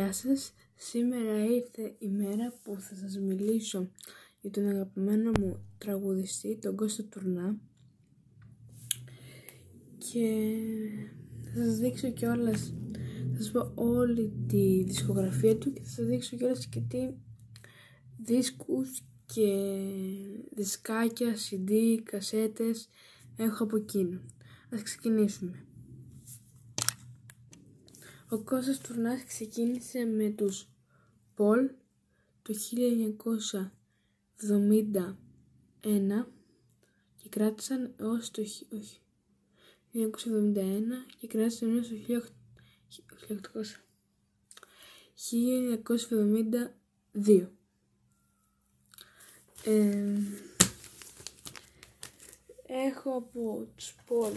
Γεια σας, σήμερα ήρθε η μέρα που θα σας μιλήσω για τον αγαπημένο μου τραγουδιστή, τον Κώστα Τουρνά και θα σας δείξω κιόλας, θα σας πω όλη τη δισκογραφία του και θα σας δείξω κιόλας και τι δίσκους και δισκάκια, CD, κασέτες έχω από εκείνο. Ας ξεκινήσουμε. Ο Κώστας Τουρνάς ξεκίνησε με τους Πολ το 1971 και κράτησαν έως το 1971 και κράτησαν έως το 1972. Ε, έχω από τους Πολ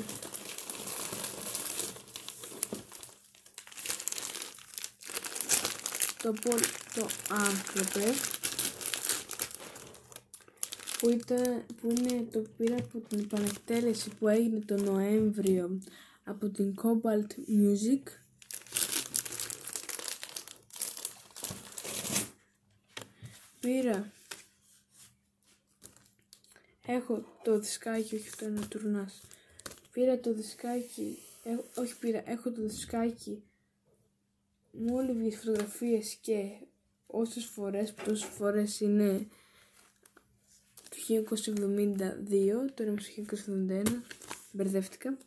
το το άνθρωπε που, ήταν, που είναι το πήρα από την επανεκτέλεση που έγινε το Νοέμβριο από την Cobalt Music. Πήρα. Έχω το δισκάκι όχι αυτό είναι τουρνάς. Πήρα το δισκάκι όχι πήρα έχω το δισκάκι με τις φωτογραφίες και όσες φορές, τόσες φορές είναι το 1972, τώρα είμαι στο 1971, μπερδεύτηκα.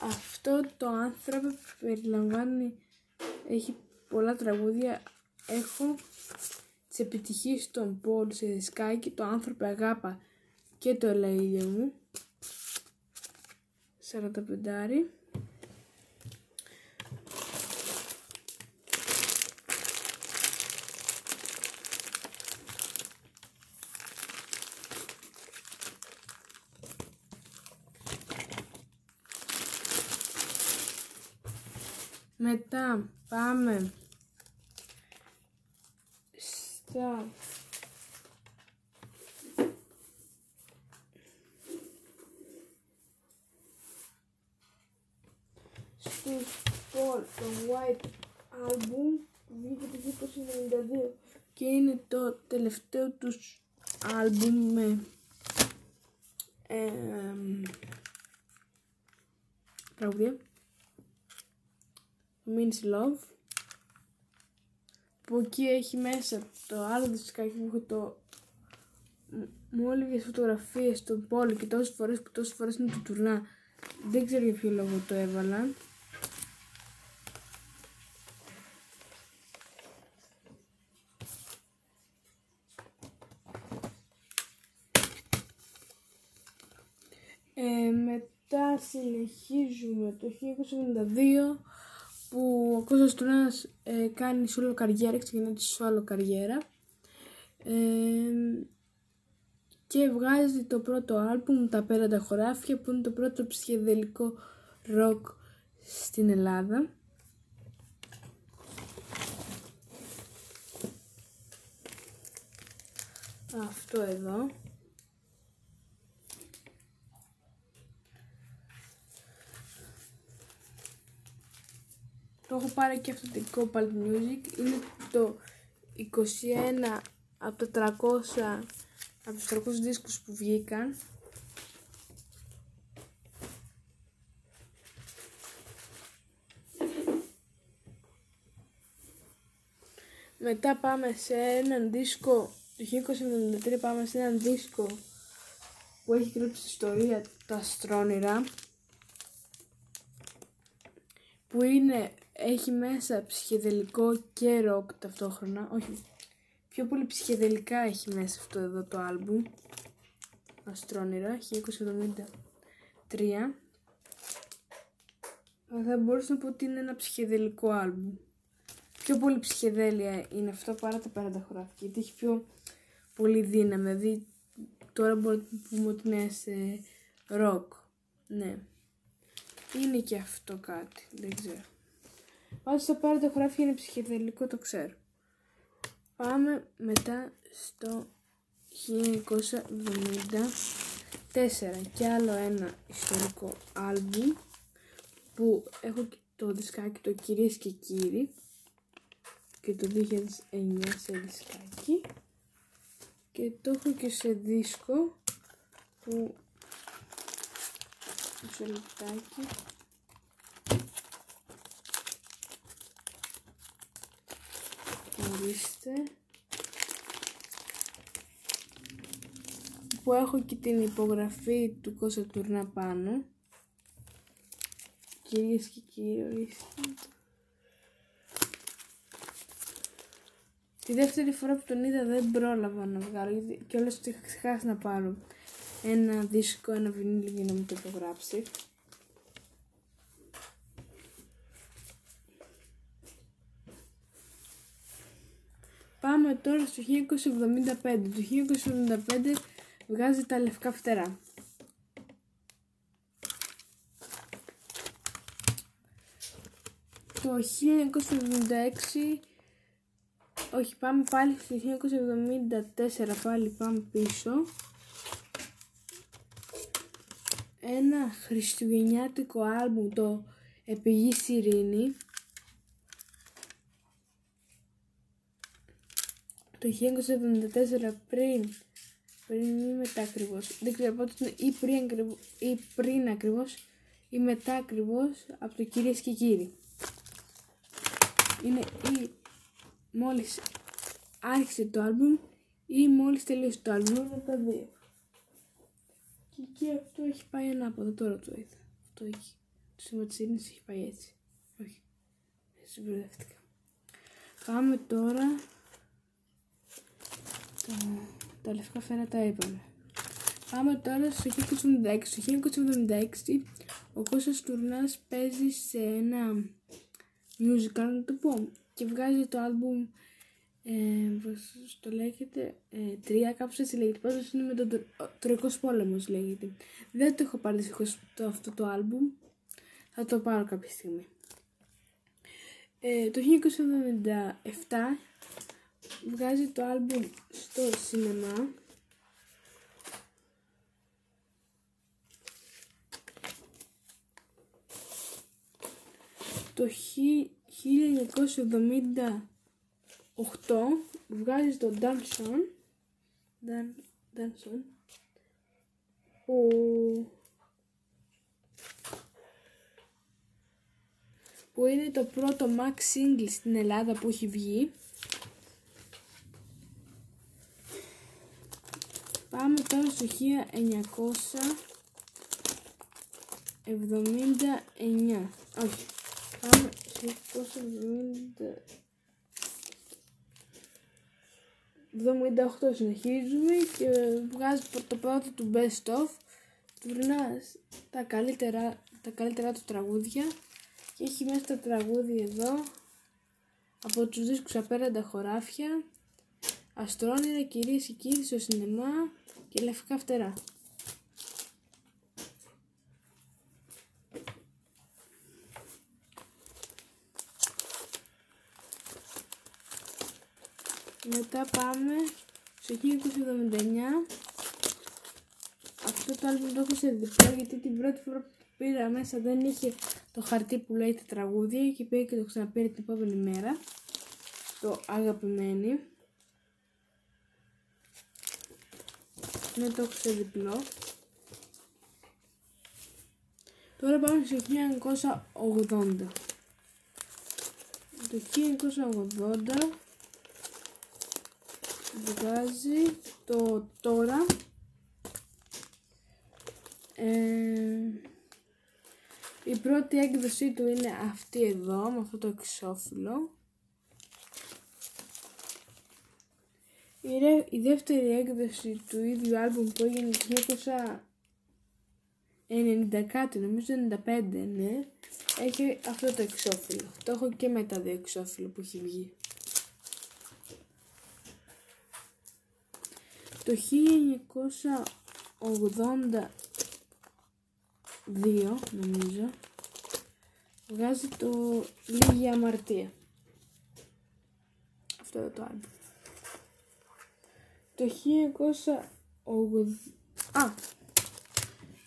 Αυτό το άνθρωπο περιλαμβάνει, έχει πολλά τραγούδια, έχω τις επιτυχίες των Πολ σε δισκάκι, το άνθρωπο αγάπα και το ελαίδιο μου, 45 Μετά πάμε στα στους Paul το White Album που βγήκε το 1992 και είναι το τελευταίο τους άλμπουμ με ε, τραγουδία Means Love. Που εκεί έχει μέσα το άλλο δισκάκι που έχω το μόλις φωτογραφίες στον πόλο και τόσες φορές που τόσες φορές είναι το τουρνά. Δεν ξέρω για ποιο λόγο το έβαλα. Ε, μετά συνεχίζουμε το 1972 που ο Κώστας Τουνάς ε, κάνει σόλο καριέρα, ξεκινάει τη σόλο καριέρα ε, και βγάζει το πρώτο άλμπουμ «Τα πέραντα χωράφια» που είναι το πρώτο ψυχεδελικό ροκ στην Ελλάδα. Αυτό εδώ. Το έχω πάρει και αυτό το Copal Music. Είναι το 21 από τα 300 από τους 300 δίσκους που βγήκαν. Μετά πάμε σε έναν δίσκο, το 1973 πάμε σε έναν δίσκο που έχει κρύψει ιστορία τα αστρόνυρα που είναι έχει μέσα ψυχεδελικό και ροκ ταυτόχρονα. Όχι, πιο πολύ ψυχεδελικά έχει μέσα αυτό εδώ το άλμπουμ. Αστρόνυρα, 1973. Θα μπορούσα να πω ότι είναι ένα ψυχεδελικό άλμπουμ. Πιο πολύ ψυχεδέλεια είναι αυτό παρά τα πέραντα χωράφια. Γιατί έχει πιο πολύ δύναμη. Δηλαδή τώρα μπορούμε να πούμε ότι είναι σε ροκ. Ναι. Είναι και αυτό κάτι. Δεν ξέρω. Όσο στο πάρω το χωράφι είναι ψυχεδελικό, το ξέρω. Πάμε μετά στο 1974 και άλλο ένα ιστορικό άλμπουμ που έχω το δισκάκι το κυρίες και κύριοι και το 2009 σε δισκάκι. Και το έχω και σε δίσκο που μισό λεπτάκι ορίστε. Που έχω και την υπογραφή του Κώστα Τουρνά πάνω. Κυρίες και κύριοι ορίστε. Τη δεύτερη φορά που τον είδα δεν πρόλαβα να βγάλω και όλες το είχα ξεχάσει να πάρω ένα δίσκο, ένα βινίλιο για να μου το υπογράψει. Πάμε τώρα στο 1975. Το 1975 βγάζει τα λευκά φτερά. Το 1976 όχι πάμε πάλι στο 1974 πάλι πάμε πίσω ένα χριστουγεννιάτικο άλμπουμ το Επιγή Ειρήνη το 1974 πριν πριν ή μετά ακριβώς δεν ξέρω πότε είναι ή πριν, ακριβώς, ή πριν ακριβώς ή μετά ακριβώς από το κυρίες και κύριοι είναι ή μόλις άρχισε το άλμπουμ ή μόλις τελείωσε το άλμπουμ είναι τα δύο και εκεί αυτό έχει πάει ανάποδα, τώρα το είδα. Αυτό έχει. Το σήμα της ειρήνης έχει πάει έτσι. Όχι. Συμπερδεύτηκα. Πάμε τώρα. Τα, τα λευκά φέρα τα είπαμε. Πάμε τώρα στο 1976. Στο 1976 ο Κώστας Τουρνάς παίζει σε ένα musical να το πω και βγάζει το άλμπουμ ε, πώς το λέγεται, ε, τρία κάπως έτσι λέγεται, πάντως είναι με τον Τροϊκός Πόλεμος λέγεται. Δεν το έχω πάρει δυστυχώς το, αυτό το άλμπουμ, θα το πάρω κάποια στιγμή. Ε, το 1977 βγάζει το άλμπουμ στο σινεμά. Το 1970 8 βγάζει το Danson Dan, Danson που που είναι το πρώτο Max Single στην Ελλάδα που έχει βγει Πάμε τώρα στο 1979 Όχι, πάμε στο 1979 78 συνεχίζουμε και βγάζει το πρώτο του best of. Βρνάς τα καλύτερα, τα καλύτερα του τραγούδια. Και έχει μέσα τα τραγούδια εδώ. Από τους δίσκους απέραντα χωράφια. Αστρόνυρα, κυρίες και κύριοι στο σινεμά και λευκά φτερά. Μετά πάμε στο 1979. Αυτό το άλμπομ το έχω σε διπλό γιατί την πρώτη φορά που το πήρα μέσα δεν είχε το χαρτί που λέει τα τραγούδια και πήγα και το ξαναπήρε την επόμενη μέρα. Το αγαπημένο. Ναι, το έχω σε διπλό. Τώρα πάμε στο 1980. Το 1980 βγάζει το τώρα ε, η πρώτη έκδοσή του είναι αυτή εδώ με αυτό το εξώφυλλο η δεύτερη έκδοση του ίδιου άλμπουμ που έγινε το 1990 κάτι νομίζω 95 ναι έχει αυτό το εξώφυλλο το έχω και με τα δύο εξώφυλλο που έχει βγει Το 1982 νομίζω βγάζει το Λίγη Αμαρτία. Αυτό είναι το άλλο. Το 1980... Α!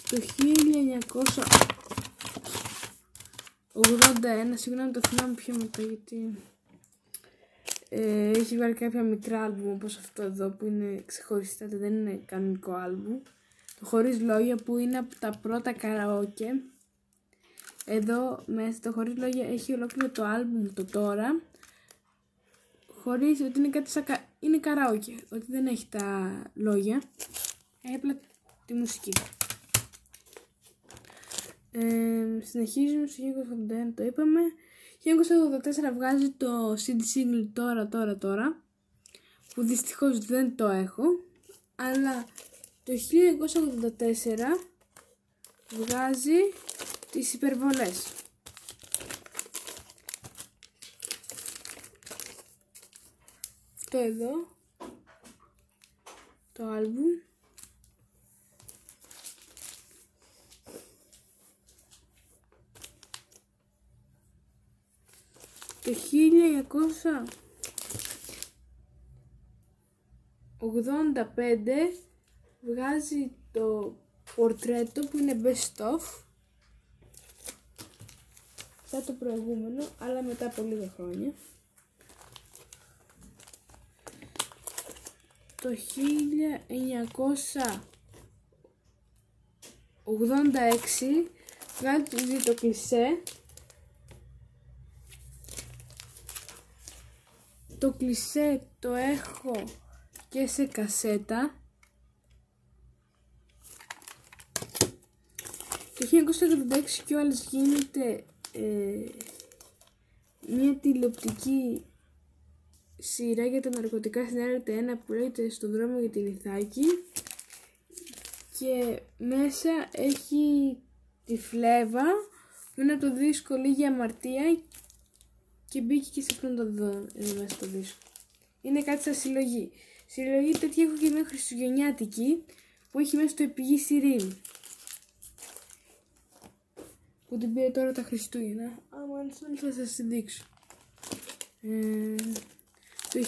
Το 81, συγγνώμη το θυμάμαι πιο μετά γιατί ε, έχει βάλει κάποια μικρά άλμπουμ όπως αυτό εδώ που είναι ξεχωριστά, δεν είναι κανονικό άλμπουμ. Το χωρίς λόγια που είναι από τα πρώτα καραόκε. Εδώ μέσα το χωρίς λόγια έχει ολόκληρο το άλμπουμ το τώρα. Χωρίς ότι είναι κάτι σαν είναι καραόκε, ότι δεν έχει τα λόγια. Έπλα τη μουσική. Ε, συνεχίζουμε στο 1981 το είπαμε. 1984 βγάζει το CD single τώρα, τώρα, τώρα. Που δυστυχώς δεν το έχω. Αλλά το 1984 βγάζει τις υπερβολές. Αυτό εδώ. Το άλμπουμ. Το 1985 βγάζει το πορτρέτο που είναι best of σαν το προηγούμενο αλλά μετά από λίγα χρόνια το 1986 βγάζει το κλισέ Το κλισέ το έχω και σε κασέτα. Το 1986 και ο άλλος γίνεται ε, μια τηλεοπτική σειρά για τα ναρκωτικά στην ένα που λέγεται στο δρόμο για την Ιθάκη και μέσα έχει τη φλέβα που είναι το δίσκο Λίγη Αμαρτία και μπήκε και σε αυτόν τον εδώ μέσα στο δίσκο. Είναι κάτι σαν συλλογή. Συλλογή τέτοια έχω και μια χριστουγεννιάτικη που έχει μέσα στο επιγή Σιρήνη. Που την πήρε τώρα τα Χριστούγεννα. Άμα αν θα σας την δείξω. Ε, το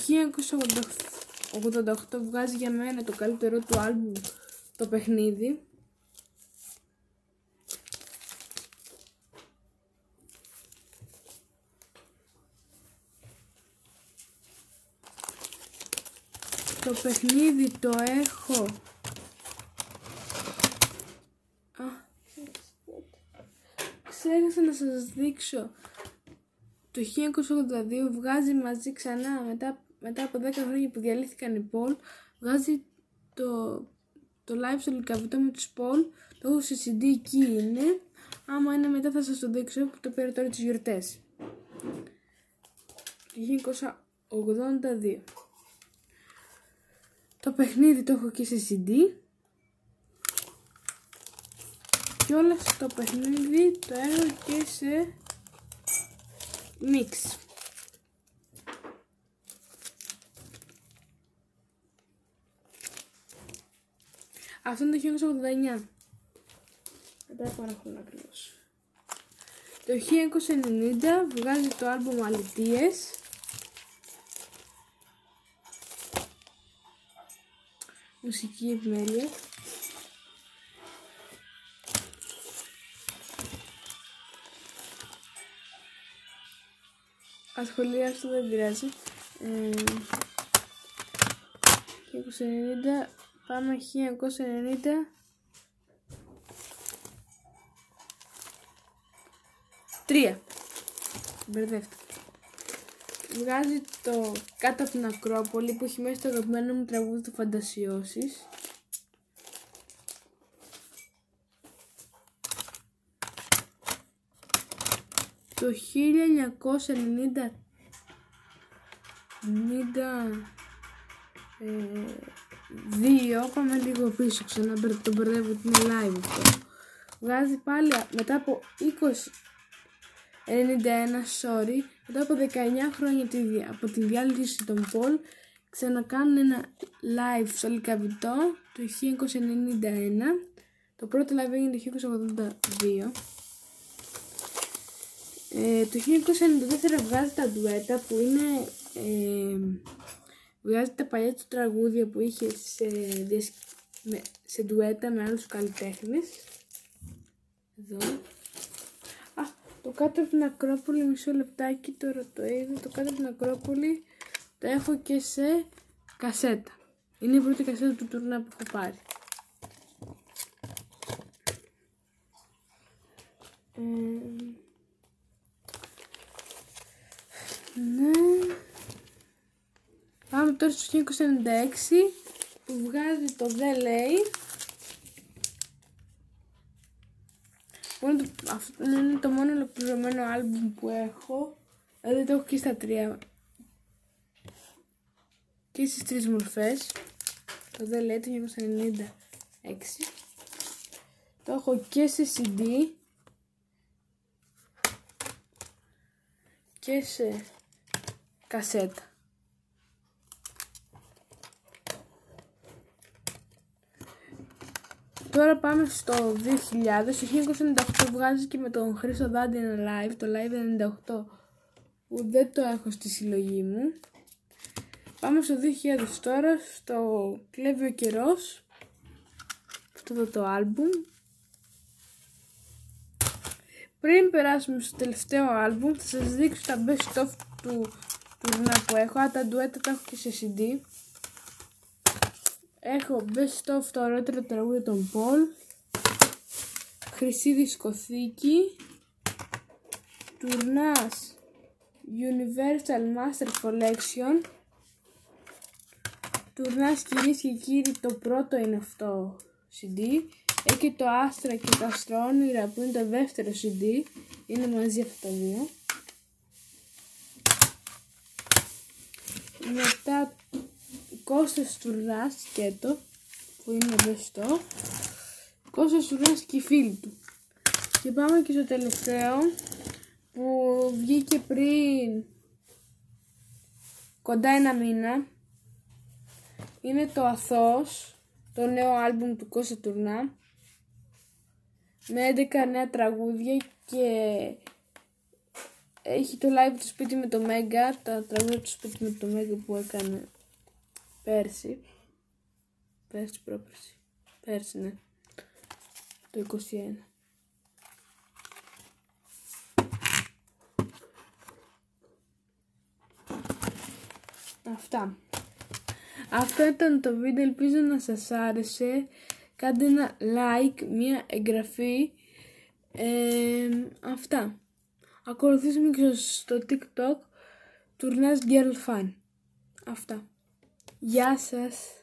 1988 βγάζει για μένα το καλύτερο του άλμπουμ το παιχνίδι Το παιχνίδι το έχω. Α, ξέχασα να σας δείξω. Το 1982 βγάζει μαζί ξανά μετά, μετά από 10 χρόνια που διαλύθηκαν οι Πολ βγάζει το, το live στο Λικαβιτό με τους Πολ το έχω σε CD εκεί είναι άμα είναι μετά θα σας το δείξω που το πήρε τώρα τις γιορτές το 1982 το παιχνίδι το έχω και σε CD. Και όλα στο παιχνίδι το έχω και σε mix. Αυτό είναι το 1989. Μετά από ένα χρόνο ακριβώς. Το 1990 βγάζει το άλμπουμ Αλητίες μουσική επιμέλεια. Ασχολίαστο δεν πειράζει. Ε, 1990, πάμε 1990. Τρία. Μπερδεύτηκα βγάζει το κάτω από την Ακρόπολη που έχει μέσα το αγαπημένο μου τραγούδι του Φαντασιώσεις. Το 1990 92 πάμε λίγο πίσω ξανά το μπερδεύω ότι είναι live αυτό. Βγάζει πάλι μετά από 20 91 sorry μετά από 19 χρόνια από τη διάλυση των Πολ ξανακάνουν ένα live στο Λικαβιτό το 1991 το πρώτο live έγινε το 1982 ε, το 1994 βγάζει τα ντουέτα που είναι ε, βγάζει τα παλιά του τραγούδια που είχε σε, με, σε ντουέτα με άλλους καλλιτέχνες εδώ το Το κάτω από την Ακρόπολη, μισό λεπτάκι τώρα το είδα, το κάτω από την Ακρόπολη το έχω και σε κασέτα. Είναι η πρώτη κασέτα του τουρνά που έχω πάρει. Ε, ναι. Πάμε τώρα στο 1996 που βγάζει το The Lay. αυτό είναι το μόνο ολοκληρωμένο άλμπουμ που έχω. Δηλαδή το έχω και στα τρία. Και στις τρεις μορφές. Το The Lay το 1996. Το έχω και σε CD. Και σε κασέτα. Τώρα πάμε στο 2000. Το 1998 βγάζει και με τον Χρήστο Δάντη ένα live. Το live 98 που δεν το έχω στη συλλογή μου. Πάμε στο 2000 τώρα. Στο κλέβει ο καιρός. Αυτό εδώ το άλμπουμ. Πριν περάσουμε στο τελευταίο άλμπουμ θα σας δείξω τα best of του τουρνά που έχω. Α, τα ντουέτα τα έχω και σε CD. Έχω best of το ωραίο τραγούδι των Paul. Χρυσή δισκοθήκη. Τουρνάς Universal Master Collection. Τουρνάς κυρίες και κύριοι το πρώτο είναι αυτό CD. Έχει το Άστρα και το Αστρόνυρα που είναι το δεύτερο CD. Είναι μαζί αυτά τα δύο. Μετά Κώστας Τουρνάς σκέτο που είναι βεστό Κώστας Τουρνάς και οι φίλοι του. Και πάμε και στο τελευταίο που βγήκε πριν κοντά ένα μήνα. Είναι το Αθός το νέο άλμπουμ του Κώστα Τουρνά με 11 νέα τραγούδια και έχει το live του σπίτι με το Μέγκα, τα τραγούδια του σπίτι με το Μέγκα που έκανε πέρσι. Πέρσι, πρόπερσι. Πέρσι, ναι. Το 21. Αυτά. Αυτό ήταν το βίντεο, ελπίζω να σας άρεσε. Κάντε ένα like, μια εγγραφή. Ε, αυτά. Ακολουθήσουμε και στο TikTok Τουρνάς Girl Fan. Αυτά. Γεια σας.